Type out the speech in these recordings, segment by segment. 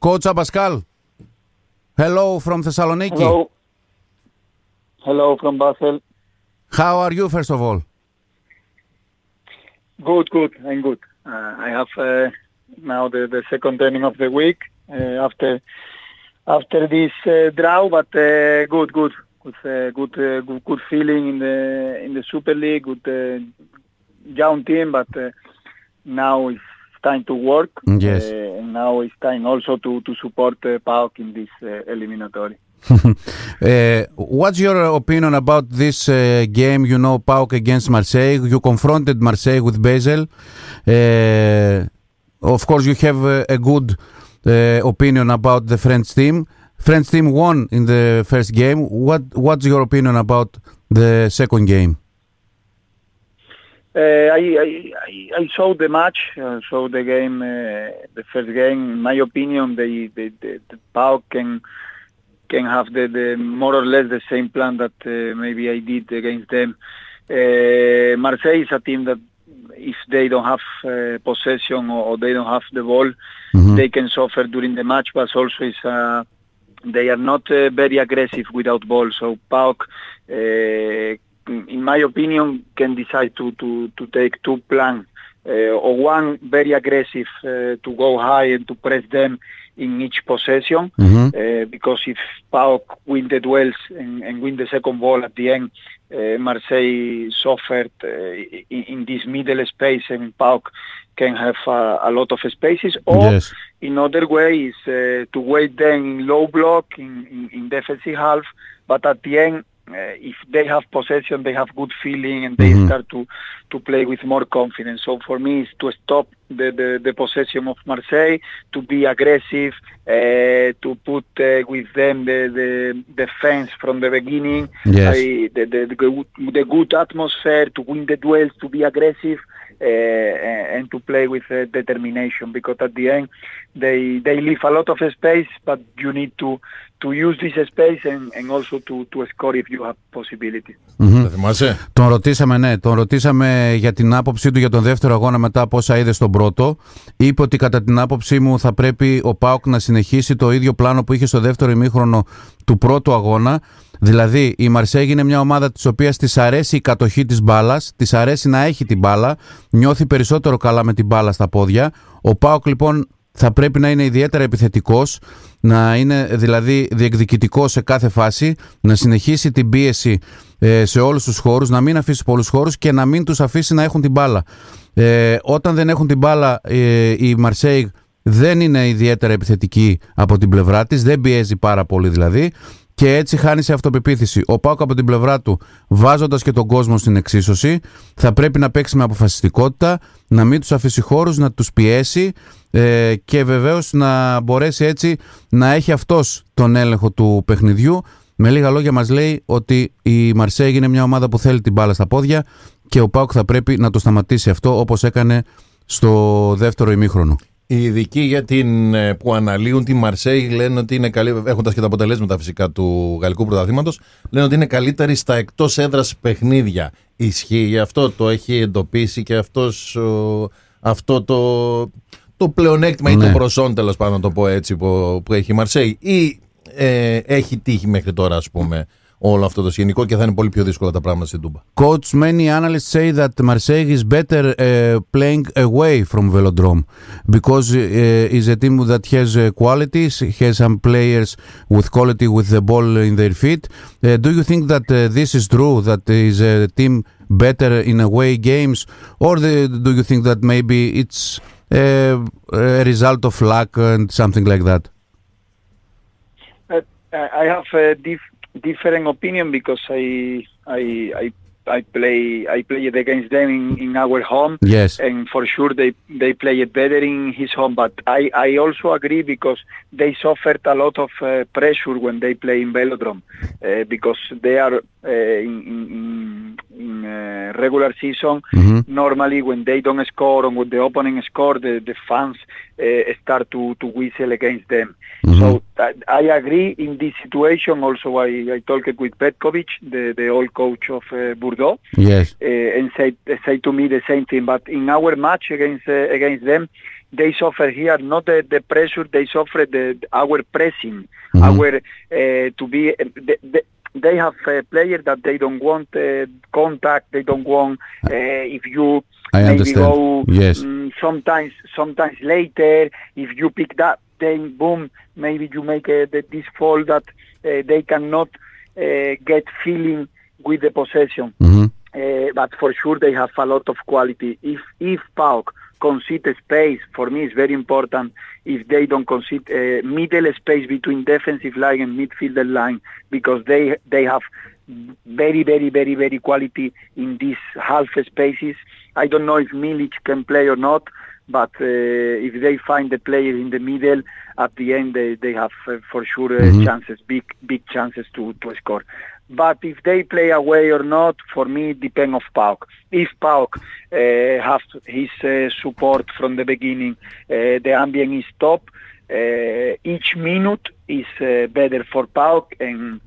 Coach Abascal, hello from Thessaloniki. Hello. Hello from Basel. How are you, first of all? Good, good. I'm good. Uh, I have uh, now the, the second training of the week uh, after after this uh, draw, but uh, good, good, good, uh, good, uh, good, good feeling in the in the Super League. Good uh, young team, but uh, now it's time to work. Yes. Uh, and now it's time also to to support uh, PAOK in this uh, eliminatory. Uh, what's your opinion about this uh, game? You know, PAOK against Marseille. You confronted Marseille with Basel. Uh, of course, you have uh, a good uh, opinion about the French team. French team won in the first game. What What's your opinion about the second game? Uh, I, I, I- I saw the match, uh, saw the game, uh, the first game. In my opinion, they, they, the, the PAOK can can have the, the more or less the same plan that uh, maybe I did against them. Uh, Marseille is a team that if they don't have uh, possession or, or they don't have the ball, Mhm. they can suffer during the match. But also, is uh, they are not uh, very aggressive without ball. So PAOK, uh, in my opinion, can decide to to to take two plans. Uh, or one very aggressive uh, to go high and to press them in each possession Mhm. uh, because if PAOK win the duels and, and win the second ball at the end, uh, Marseille suffered uh, in, in this middle space and PAOK can have uh, a lot of spaces. Or Yes. in other way is uh, to wait them in low block, in, in, in defensive half, but at the end, if they have possession, they have good feeling and they Mhm. start to, to play with more confidence. So for me, it's to stop the, the, the possession of Marseille, to be aggressive, uh, to put uh, with them the, the defense from the beginning, Yes. I, the, the, the, good, the good atmosphere, to win the duels, to be aggressive, uh, and to play with uh, determination. Because at the end, they they leave a lot of space, but you need to to use this space and, and also to, to score if you have possibility. Mhm. Δεν θυμάσαι; Τον ρωτήσαμε, ναι, τον ρωτήσαμε για την άποψή του για τον δεύτερο αγώνα μετά από όσα είδες στον πρώτο. Είπε ότι κατά την άποψή μου θα πρέπει ο Πάοκ να συνεχίσει το ίδιο πλάνο που είχε στο δεύτερο ημίχρονο του πρώτου αγώνα. Δηλαδή, η Μαρσέγ είναι μια ομάδα της οποίας της αρέσει η κατοχή της μπάλας, της αρέσει να έχει την μπάλα, νιώθει περισσότερο καλά με την μπάλα στα πόδια. Ο Πάοκ λοιπόν θα πρέπει να είναι ιδιαίτερα επιθετικός, να είναι δηλαδή διεκδικητικός σε κάθε φάση, να συνεχίσει την πίεση ε, σε όλους τους χώρους, να μην αφήσει πολλούς χώρους και να μην τους αφήσει να έχουν την μπάλα. Ε, όταν δεν έχουν την μπάλα ε, η Μαρσέη δεν είναι ιδιαίτερα επιθετική από την πλευρά της, δεν πιέζει πάρα πολύ δηλαδή και έτσι χάνει σε αυτοπεποίθηση. Ο Πάοκ από την πλευρά του, βάζοντας και τον κόσμο στην εξίσωση, θα πρέπει να παίξει με αποφασιστικότητα, να μην τους αφήσει χώρους, να τους πιέσει ε, και βεβαίως να μπορέσει έτσι να έχει αυτός τον έλεγχο του παιχνιδιού. Με λίγα λόγια, μας λέει ότι η Μαρσέγ είναι μια ομάδα που θέλει την μπάλα στα πόδια και ο Πάοκ θα πρέπει να το σταματήσει αυτό όπως έκανε στο δεύτερο ημίχρονο. Οι ειδικοί για την, ε, που αναλύουν τη Μαρσέη λένε ότι είναι καλή, έχοντας και τα αποτελέσματα φυσικά του γαλλικού πρωταθλήματος, λένε ότι είναι καλύτερη στα εκτός έδρας παιχνίδια. Ισχύει γι' αυτό, το έχει εντοπίσει και αυτός, ο- αυτό το, το πλεονέκτημα ή Ναι. το προσόν, τέλος πάντων, να το πω έτσι, που, που έχει η Μαρσέη. Ή ε, έχει τύχει μέχρι τώρα, ας πούμε, όλο αυτό το σκηνικό και θα είναι πολύ πιο δύσκολα τα πράγματα στην Τούμπα. Coach, many analysts say that Marseille is better uh, playing away from Velodrome because uh, is a team that has uh, qualities, has some players with quality with the ball in their feet. Uh, do you think that uh, this is true? That is a team better in away games, or the, do you think that maybe it's uh, a result of luck and something like that? Uh, I have a dif- different opinion because I I I I play I played against them in, in our home. Yes. and for sure they they play it better in his home. But I, I also agree because they suffered a lot of uh, pressure when they play in Velodrome uh, because they are uh, in in, in, in uh, regular season. Mhm. Normally, when they don't score or when the opponent score, the the fans uh, start to to whistle against them. Mhm. So I, I agree in this situation. Also, I, I talked with Petkovic, the the old coach of uh, Bordeaux Yes. uh, and say say to me the same thing. But in our match against uh, against them, they suffer here not the, the pressure, they suffer the our pressing, Mhm. our uh, to be. The, the, they have a player that they don't want uh, contact. They don't want uh, if you I maybe understand. go Yes. mm, sometimes sometimes later. If you pick that, then boom, maybe you make uh, the, this fall that uh, they cannot uh, get feeling with the possession. Mhm. Uh, but for sure they have a lot of quality. If if PAOK concede space, for me it's very important. If they don't concede uh, middle space between defensive line and midfielder line, because they they have very very very very quality in these half spaces. I don't know if Milik can play or not, but uh, if they find the player in the middle, at the end they, they have uh, for sure uh, Mhm. chances, big big chances to, to score. But if they play away or not, for me, it depends of PAOK. If PAOK uh, have his uh, support from the beginning, uh, the ambient is top, uh, each minute is uh, better for PAOK and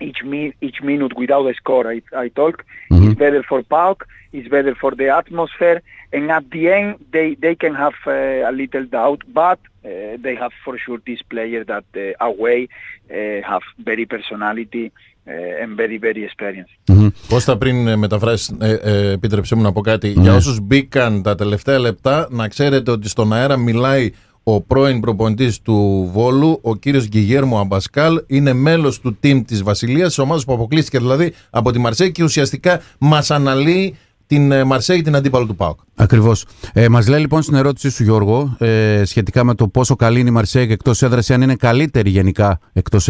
each mi- each minute without a score, I, I talk, Mhm. is better for PAOK, is better for the atmosphere, and at the end they, they can have uh, a little doubt, but uh, they have for sure this player that uh, away uh, have very personality and very very experience. Mhm. Κώστα, πριν ε, μεταφράσεις, ε, ε, επίτρεψέ μου να πω κάτι. Για όσους μπήκαν τα τελευταία λεπτά, να ξέρετε ότι στον αέρα μιλάει ο πρώην προπονητής του Βόλου, ο κύριος Γκυγέρμο Αμπασκάλ, είναι μέλος του team της Βασιλείας, της ομάδας που αποκλείστηκε δηλαδή από τη Μαρσέη και ουσιαστικά μας αναλύει την ε, Μαρσέη, την αντίπαλο του ΠΑΟΚ. Ακριβώς. Ε, Μας λέει λοιπόν στην ερώτησή σου, Γιώργο, ε, σχετικά με το πόσο καλή είναι η Μαρσέγ εκτός έδρας, αν είναι καλύτερη γενικά εκτός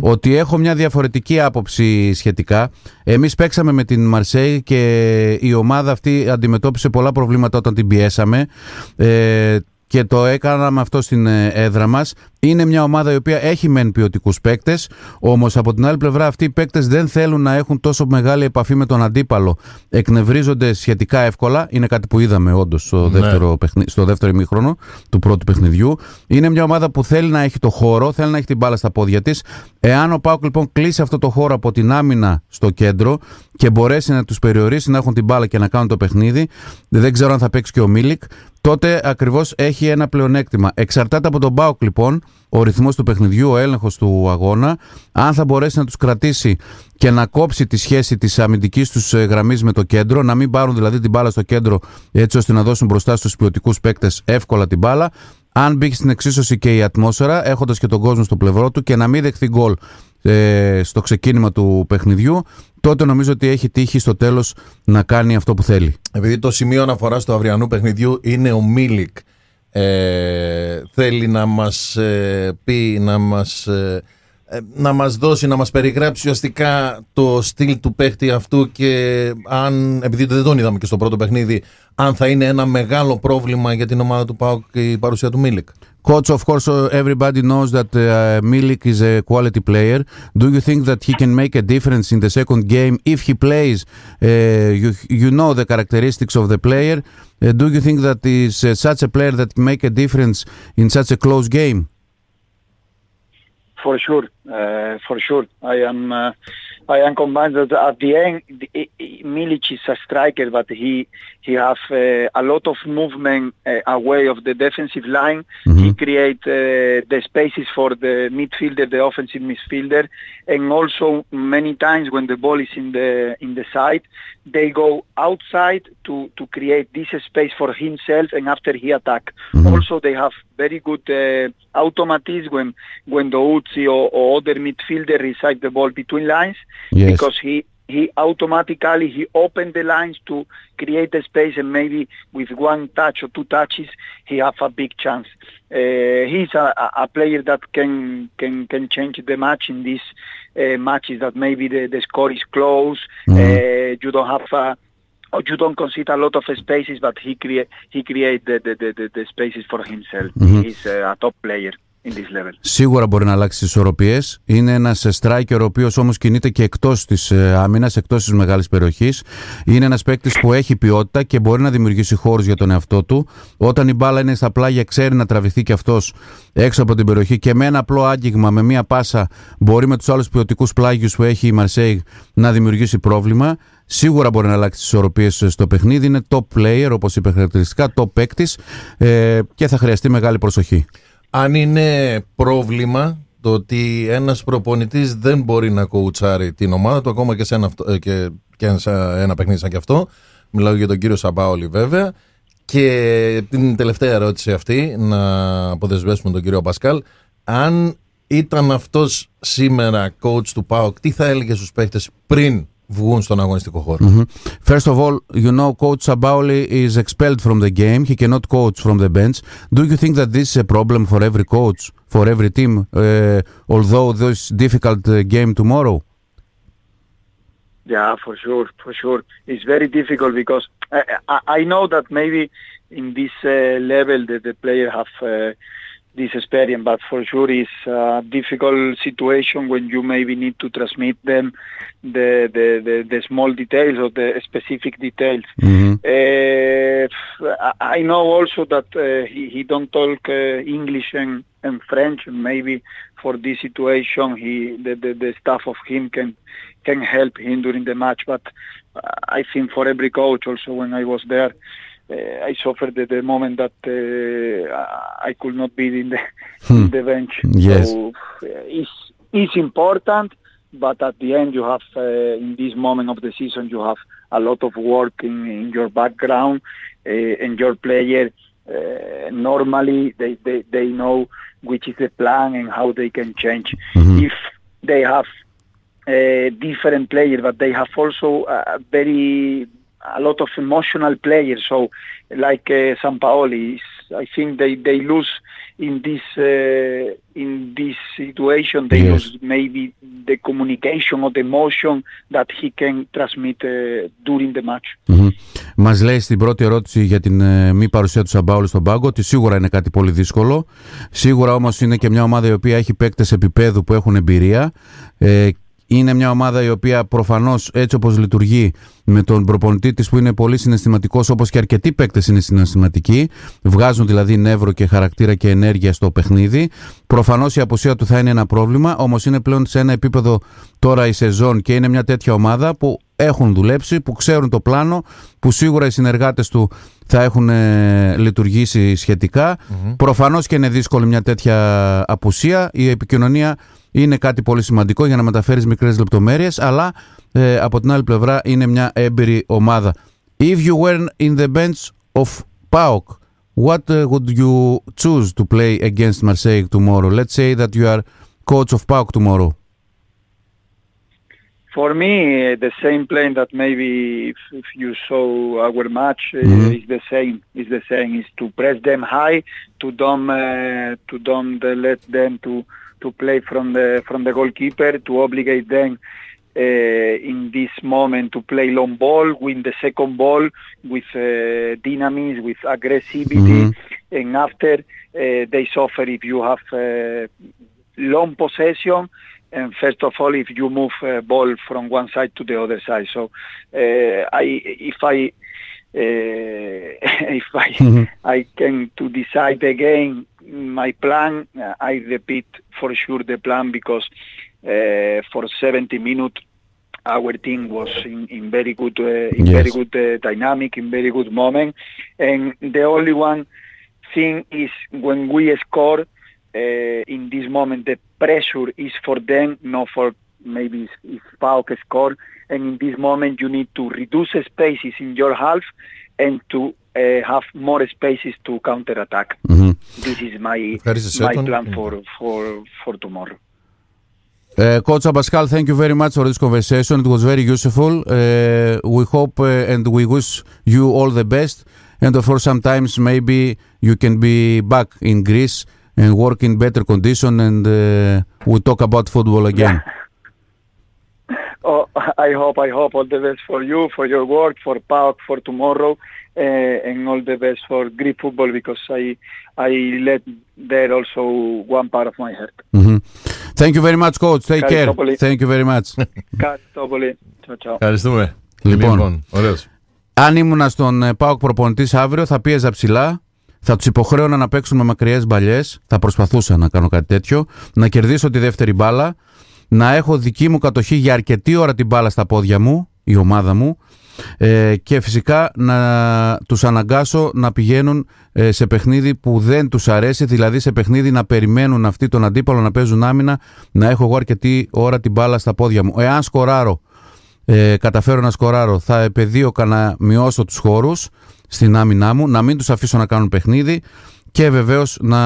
ότι έχω μια διαφορετική άποψη σχετικά. Εμείς παίξαμε με την Μαρσέγ και η ομάδα αυτή αντιμετώπισε πολλά προβλήματα όταν την πιέσαμε. Ε, και το έκαναμε αυτό στην ε, έδρα μας. Είναι μια ομάδα η οποία έχει μεν ποιοτικούς παίκτες, όμως από την άλλη πλευρά αυτοί οι παίκτες δεν θέλουν να έχουν τόσο μεγάλη επαφή με τον αντίπαλο. Εκνευρίζονται σχετικά εύκολα. Είναι κάτι που είδαμε όντως στο, Ναι. δεύτερο παιχνι- στο δεύτερο ημίχρονο του πρώτου παιχνιδιού. Είναι μια ομάδα που θέλει να έχει το χώρο, θέλει να έχει την μπάλα στα πόδια της. Εάν ο Πάουκ λοιπόν κλείσει αυτό το χώρο από την άμυνα στο κέντρο και μπορέσει να τους περιορίσει να έχουν την μπάλα και να κάνουν το παιχνίδι, δεν ξέρω αν θα παίξει και ο Μίλικ, τότε ακριβώς έχει ένα πλεονέκτημα. Εξαρτάται από τον Πάουκ λοιπόν ο ρυθμός του παιχνιδιού, ο έλεγχος του αγώνα, αν θα μπορέσει να τους κρατήσει και να κόψει τη σχέση της αμυντικής τους ε, γραμμής με το κέντρο, να μην πάρουν δηλαδή την μπάλα στο κέντρο έτσι ώστε να δώσουν μπροστά στους ποιοτικούς παίκτες εύκολα την μπάλα, αν μπήκε στην εξίσωση και η ατμόσφαιρα, έχοντας και τον κόσμο στο πλευρό του και να μην δεχθεί γκολ ε, στο ξεκίνημα του παιχνιδιού, τότε νομίζω ότι έχει τύχει στο τέλος να κάνει αυτό που θέλει. Επειδή το σημείο αναφοράς του αυριανού παιχνιδιού είναι ο Μίλικ, ε, θέλει να μας ε, πει, να μας, ε, ε, να μας δώσει, να μας περιγράψει ουσιαστικά το στυλ του παίχτη αυτού και αν, επειδή δεν τον είδαμε και στο πρώτο παιχνίδι, αν θα είναι ένα μεγάλο πρόβλημα για την ομάδα του ΠΑΟΚ και η παρουσία του Μίλικ. Coach, of course, uh, everybody knows that uh, Milik is a quality player. Do you think that he can make a difference in the second game if he plays? Uh, you, you know the characteristics of the player. Uh, do you think that is uh, such a player that make a difference in such a close game? For sure, uh, for sure. I am, I am convinced that at the end, the- i- i- Milik is a striker, but he he have uh, a lot of movement uh, away of the defensive line. He create uh, the spaces for the midfielder, the offensive midfielder, and also many times when the ball is in the in the side, they go outside to to create this space for himself, and after he attack. Also, they have very good uh, automatism when when the Uzi or, or other midfielder receive the ball between lines Yes. because he he automatically he opened the lines to create a space and maybe with one touch or two touches he have a big chance. Uh, he's a, a- player that can can can change the match in these uh, matches that maybe the, the score is close. Uh, you don't have a, or you don't consider a lot of spaces, but he create he create the, the, the, the, the spaces for himself. He's uh, a top player in this level. Σίγουρα μπορεί να αλλάξει τις ισορροπίες. Είναι ένας striker ο οποίος όμως κινείται και εκτός της άμυνας, εκτός της μεγάλης περιοχής. Είναι ένας παίκτης που έχει ποιότητα και μπορεί να δημιουργήσει χώρους για τον εαυτό του. Όταν η μπάλα είναι στα πλάγια, ξέρει να τραβηχθεί και αυτός έξω από την περιοχή και με ένα απλό άγγιγμα, με μία πάσα, μπορεί με τους άλλους ποιοτικούς πλάγιους που έχει η Μαρσέη να δημιουργήσει πρόβλημα. Σίγουρα μπορεί να αλλάξει τις ισορροπίες στο παιχνίδι. Είναι top player, όπως είπε χαρακτηριστικά, top παίκτης ε, και θα χρειαστεί μεγάλη προσοχή. Αν είναι πρόβλημα το ότι ένας προπονητής δεν μπορεί να κοουτσάρει την ομάδα του, ακόμα και σε ένα, ε, και, και σε ένα παιχνίδι σαν και αυτό. Μιλάω για τον κύριο Σαμπάολη βέβαια. Και την τελευταία ερώτηση αυτή, να αποδεσμεύσουμε τον κύριο Πασκάλ. Αν ήταν αυτός σήμερα coach του ΠΑΟΚ, τι θα έλεγε στους παίχτες πριν βγουν στον αγωνιστικό χώρο. Mm-hmm. First of all, you know, Coach Sampaoli is expelled from the game. He cannot coach from the bench. Do you think that this is a problem for every coach, for every team, uh, although this difficult uh, game tomorrow? Yeah, for sure, for sure. It's very difficult because I, I, I know that maybe in this uh, level that the player have uh, this experience, but for sure it's a difficult situation when you maybe need to transmit them the the, the, the small details or the specific details. Mm-hmm. Uh, I know also that uh, he, he don't talk uh, English and, French and French. Maybe for this situation, he the, the, the staff of him can can help him during the match. But I think for every coach, also when I was there, uh, I suffered the, the moment that uh, I could not be in the Hmm. in the bench. Yes. So uh, it's it's important, but at the end you have uh, in this moment of the season you have a lot of work in, in your background, uh, and your player uh, normally they, they they know which is the plan and how they can change. Mhm. If they have uh, different players, but they have also a very a lot of emotional players. So, like uh, Sampaoli, is- I think they, they lose in this uh, in this situation. They Yes. lose maybe the communication or the emotion that he can transmit uh, during the match. Mm-hmm. Μα λέει στην πρώτη ερώτηση για την ε, μη παρουσία του Σαμπάουλου στον πάγκο ότι σίγουρα είναι κάτι πολύ δύσκολο. Σίγουρα όμω είναι και μια ομάδα η οποία έχει παίκτε επίπεδου που έχουν εμπειρία. Ε, είναι μια ομάδα η οποία προφανώς έτσι όπως λειτουργεί με τον προπονητή της που είναι πολύ συναισθηματικός όπως και αρκετοί παίκτες είναι συναισθηματικοί. Βγάζουν δηλαδή νεύρο και χαρακτήρα και ενέργεια στο παιχνίδι. Προφανώς η απουσία του θα είναι ένα πρόβλημα, όμως είναι πλέον σε ένα επίπεδο τώρα η σεζόν και είναι μια τέτοια ομάδα που έχουν δουλέψει, που ξέρουν το πλάνο, που σίγουρα οι συνεργάτες του θα έχουν ε, λειτουργήσει σχετικά. Προφανώς και είναι δύσκολη μια τέτοια απουσία. Η επικοινωνία είναι κάτι πολύ σημαντικό για να μεταφέρεις μικρές λεπτομέρειες, αλλά ε, από την άλλη πλευρά είναι μια έμπειρη ομάδα. If you were in the bench of PAOK, what uh, would you choose to play against Marseille tomorrow? Let's say that you are coach of PAOK tomorrow. For me, uh, the same plan that maybe if, if you saw our match uh, Mhm. is the same. Is the same. Is to press them high, to don't uh, to don't uh, let them to to play from the from the goalkeeper, to obligate them uh, in this moment to play long ball, win the second ball with uh, dynamism, with aggressivity, Mhm. and after uh, they suffer if you have uh, long possession and first of all if you move uh, ball from one side to the other side so uh, i if i uh, if i Mhm. i can to decide again my plan i repeat for sure the plan because uh, for 70 minutes our team was in, in very good uh, in Yes. very good uh, dynamic in very good moment and the only one thing is when we score uh, in this moment the pressure is for them, not for maybe if PAOK score. And in this moment you need to reduce spaces in your half and to uh, have more spaces to counter attack. Mm-hmm. This is my is my plan for for for tomorrow. Uh, Coach Abascal, thank you very much for this conversation. It was very useful. Uh, we hope uh, and we wish you all the best. And of course, sometimes maybe you can be back in Greece and work in better condition and uh, we talk about football again. oh, I hope, I hope all the best for you, for your work, for PAOK, for tomorrow, uh, and all the best for Greek football because I, I let there also one part of my heart. Mm-hmm. Thank you very much, coach. Take care. Thank you very much. Ευχαριστούμε. Λοιπόν, λοιπόν. Αν ήμουνα στον eh, ΠΑΟΚ προπονητής αύριο θα πίεζα ψηλά θα τους υποχρέωνα να παίξουν με μακριές μπαλιές. Θα προσπαθούσα να κάνω κάτι τέτοιο. Να κερδίσω τη δεύτερη μπάλα. Να έχω δική μου κατοχή για αρκετή ώρα την μπάλα στα πόδια μου. η ομάδα μου ε, και φυσικά να τους αναγκάσω να πηγαίνουν ε, σε παιχνίδι που δεν τους αρέσει, δηλαδή σε παιχνίδι να περιμένουν αυτοί τον αντίπαλο να παίζουν άμυνα, να έχω εγώ αρκετή ώρα την μπάλα στα πόδια μου. Εάν σκοράρω, ε, καταφέρω να σκοράρω, θα επαιδείωκα να μειώσω τους χώρους στην άμυνά μου, να μην τους αφήσω να κάνουν παιχνίδι και βεβαίως να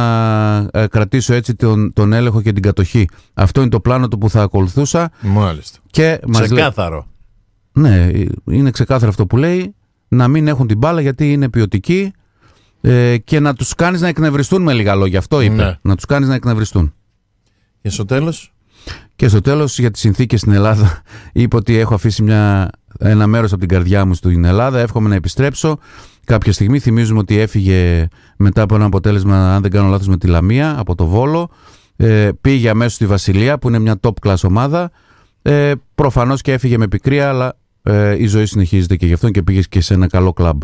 ε, κρατήσω έτσι τον, τον έλεγχο και την κατοχή. Αυτό είναι το πλάνο του που θα ακολουθούσα. Μάλιστα. Και μας λέει- Ξεκάθαρο. ναι, είναι ξεκάθαρο αυτό που λέει. Να μην έχουν την μπάλα γιατί είναι ποιοτικοί ε, και να τους κάνεις να εκνευριστούν με λίγα λόγια. Αυτό είπε. Ναι. Να τους κάνεις να εκνευριστούν. Και στο τέλος, Και στο τέλος για τις συνθήκες στην Ελλάδα είπε ότι έχω αφήσει μια, ένα μέρος από την καρδιά μου στην Ελλάδα. Εύχομαι να επιστρέψω. Κάποια στιγμή θυμίζουμε ότι έφυγε μετά από ένα αποτέλεσμα, αν δεν κάνω λάθος, με τη Λαμία από το Βόλο. Ε, πήγε αμέσως στη Βασιλεία που είναι μια top class ομάδα. Ε, προφανώς και έφυγε με πικρία αλλά ε, η ζωή συνεχίζεται και γι' αυτό και πήγες και σε ένα καλό κλαμπ.